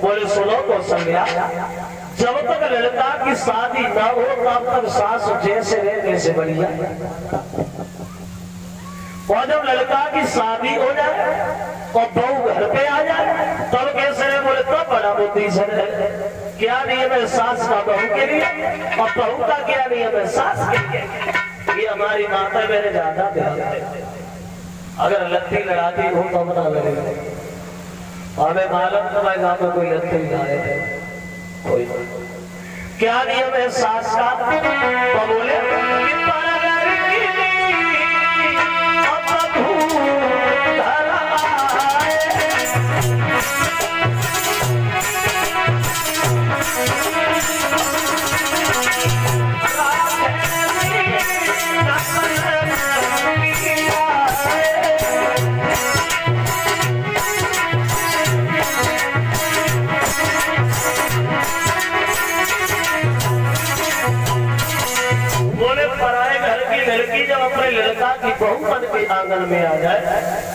بولے، سنو تو سمجھا جب تک لڑکا کی شادی نہ ہو، تب تک ساس جیسے رہنے سے بڑھیا اور جب لڑکا کی شادی ہو جائے اور بہو گھر پہ آ جائے، تب کیسے رہے بولے تو بڑا بدھی سے رہے کیا نیم ہے ساس کا بہو کے لیے، اور بہو کا کیا نیم ہے ساس کے لیے؟ یہ ہماری ماتا میرے زیادہ دیا اگر لگتی لڑا دی ہو تو بنا لڑے اور میں معلوم تھا بھائی صاحب کوئی رستے ہی ہے۔ کوئی کیا نہیں ہمیں ساتھ ساتھ لڑکی جب اپنے لڑکا کی بہو بن کے آنگل میں آ جائے،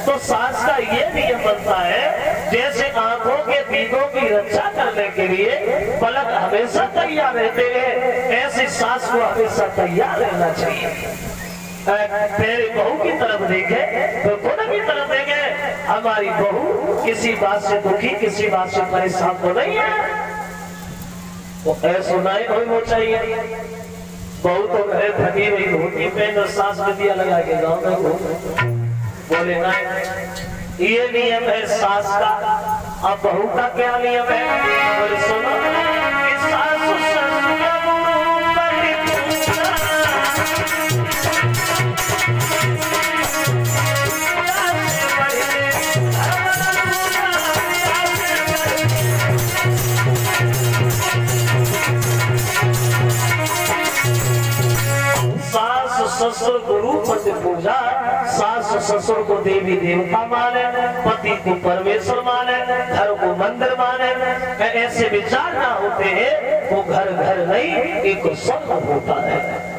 تو ساس کا یہ نیم بنتا ہے، جیسے آنکھوں کے دیدوں کی رکشا کرنے کے لیے پلک ہمیشہ تیار رہتے ہیں، ایسی ساس کو ہمیشہ تیار رہنا چاہیے۔ میری بہو کی طرف دیکھیں، تو دونوں بھی طرف دیکھیں، ہماری بہو کسی بات سے دکھی، کسی بات سے پریسان تو نہیں ہے۔ وہ سنائی ہوئی ہو چاہیے۔ بہو تو گھرے تھکی ہوئی گھوٹی پہ تو سانس دیا لگا کے گاؤں میں گھوم بولے نہ، یہ نیم ہے ساس کا، اب بہو کا کیا نیم ہے؟ اور سنو۔ سسر کو روپ سے پوجا ساسو سسر کو دیوی دیوتا مانے، پتی کو پرمیشن مانے، گھر کو مندر مانے۔ ایسے بچار نہ ہوتے ہیں، وہ گھر گھر نہیں، ایک سب ہوتا ہے۔